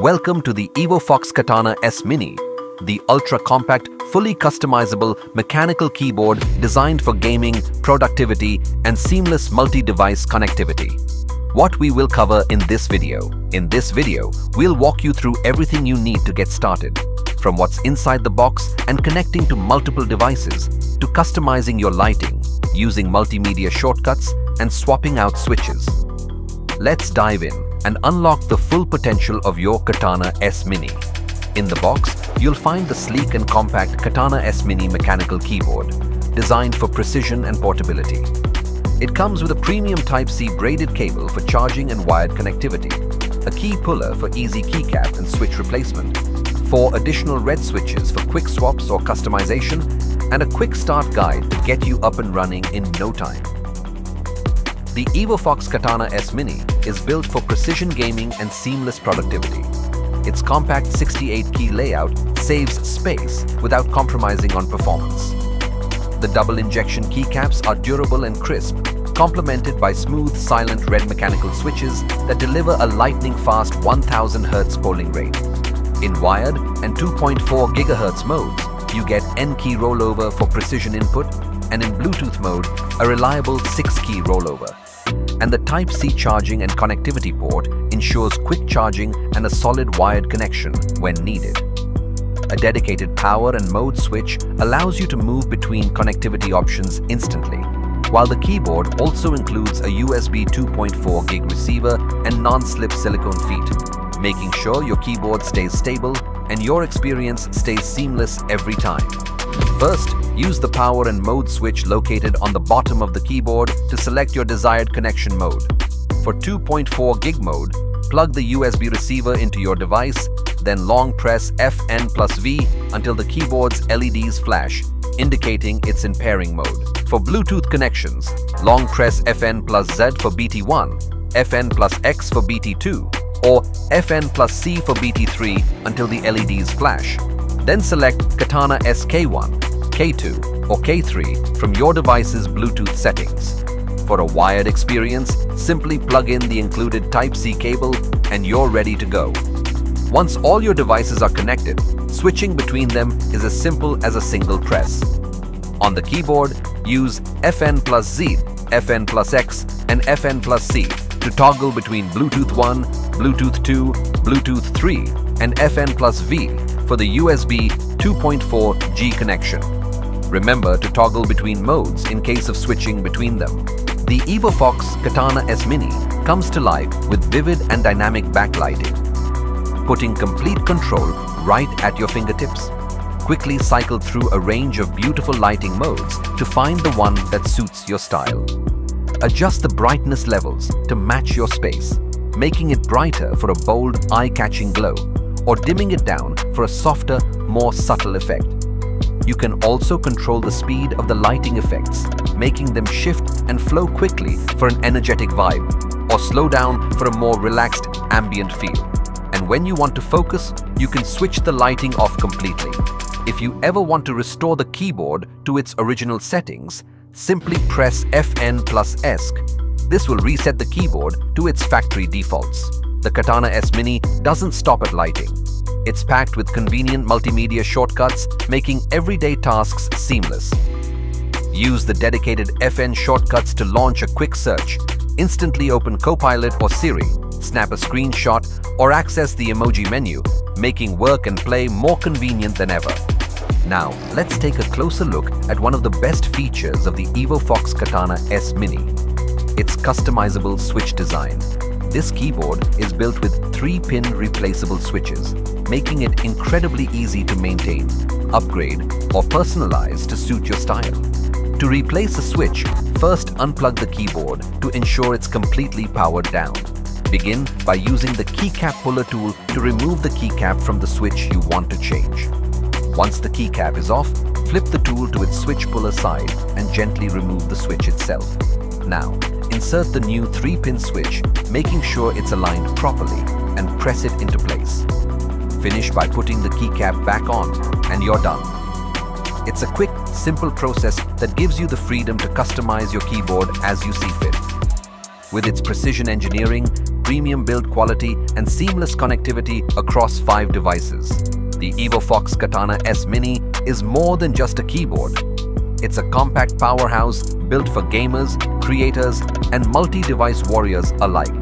Welcome to the EvoFox Katana S Mini, the ultra-compact, fully customizable mechanical keyboard designed for gaming, productivity, and seamless multi-device connectivity. What we will cover in this video. In this video, we'll walk you through everything you need to get started, from what's inside the box and connecting to multiple devices, to customizing your lighting, using multimedia shortcuts, and swapping out switches. Let's dive in and unlock the full potential of your Katana S Mini. In the box, you'll find the sleek and compact Katana S Mini mechanical keyboard, designed for precision and portability. It comes with a premium Type-C braided cable for charging and wired connectivity, a key puller for easy keycap and switch replacement, four additional red switches for quick swaps or customization, and a quick start guide to get you up and running in no time. The EvoFox Katana S Mini is built for precision gaming and seamless productivity. Its compact 68-key layout saves space without compromising on performance. The double injection keycaps are durable and crisp, complemented by smooth, silent red mechanical switches that deliver a lightning-fast 1000 Hz polling rate. In wired and 2.4 GHz modes, you get N-key rollover for precision input and in Bluetooth mode, a reliable 6-key rollover and the Type-C charging and connectivity port ensures quick charging and a solid wired connection when needed. A dedicated power and mode switch allows you to move between connectivity options instantly, while the keyboard also includes a USB 2.4 gig receiver and non-slip silicone feet, making sure your keyboard stays stable and your experience stays seamless every time. First, use the power and mode switch located on the bottom of the keyboard to select your desired connection mode. For 2.4 gig mode, plug the USB receiver into your device, then long press FN plus V until the keyboard's LEDs flash, indicating it's in pairing mode. For Bluetooth connections, long press FN plus Z for BT1, FN plus X for BT2, or FN plus C for BT3 until the LEDs flash. Then select Katana SK1, K2 or K3 from your device's Bluetooth settings. For a wired experience, simply plug in the included Type-C cable and you're ready to go. Once all your devices are connected, switching between them is as simple as a single press. On the keyboard, use FN plus Z, FN plus X and FN plus C to toggle between Bluetooth 1, Bluetooth 2, Bluetooth 3 and FN plus V for the USB 2.4G connection. Remember to toggle between modes in case of switching between them. The EvoFox Katana S Mini comes to life with vivid and dynamic backlighting, putting complete control right at your fingertips. Quickly cycle through a range of beautiful lighting modes to find the one that suits your style. Adjust the brightness levels to match your space, making it brighter for a bold, eye-catching glow or dimming it down for a softer, more subtle effect. You can also control the speed of the lighting effects, making them shift and flow quickly for an energetic vibe, or slow down for a more relaxed ambient feel. And when you want to focus, you can switch the lighting off completely. If you ever want to restore the keyboard to its original settings, simply press FN plus ESC. This will reset the keyboard to its factory defaults the Katana S Mini doesn't stop at lighting. It's packed with convenient multimedia shortcuts, making everyday tasks seamless. Use the dedicated FN shortcuts to launch a quick search, instantly open Copilot or Siri, snap a screenshot, or access the emoji menu, making work and play more convenient than ever. Now, let's take a closer look at one of the best features of the EvoFox Katana S Mini. Its customizable switch design. This keyboard is built with 3-pin replaceable switches, making it incredibly easy to maintain, upgrade or personalize to suit your style. To replace a switch, first unplug the keyboard to ensure it's completely powered down. Begin by using the keycap puller tool to remove the keycap from the switch you want to change. Once the keycap is off, flip the tool to its switch puller side and gently remove the switch itself. Now, insert the new 3-pin switch, making sure it's aligned properly, and press it into place. Finish by putting the keycap back on, and you're done. It's a quick, simple process that gives you the freedom to customize your keyboard as you see fit. With its precision engineering, premium build quality and seamless connectivity across five devices. The EvoFox Katana S Mini is more than just a keyboard. It's a compact powerhouse built for gamers, creators, and multi-device warriors alike.